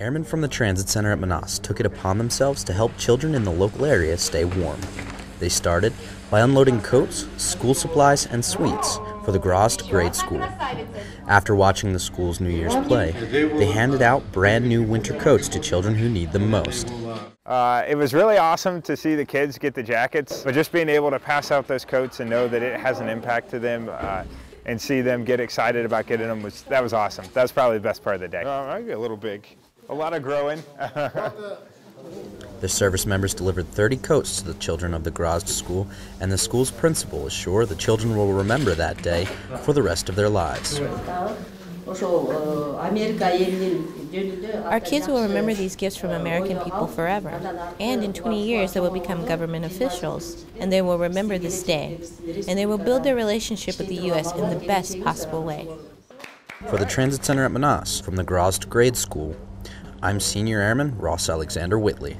Airmen from the Transit Center at Manas took it upon themselves to help children in the local area stay warm. They started by unloading coats, school supplies, and sweets for the Grozd grade school. After watching the school's New Year's play, they handed out brand new winter coats to children who need them most. Uh, it was really awesome to see the kids get the jackets, but just being able to pass out those coats and know that it has an impact to them uh, and see them get excited about getting them was that was awesome. That was probably the best part of the day. Uh, I get a little big, a lot of growing. The service members delivered 30 coats to the children of the Grozd school, and the school's principal is sure the children will remember that day for the rest of their lives. Our kids will remember these gifts from American people forever. And in 20 years, they will become government officials. And they will remember this day. And they will build their relationship with the U.S. in the best possible way. For the Transit Center at Manas, from the Grozd Grade School, I'm Senior Airman Ross Alexander Whitley.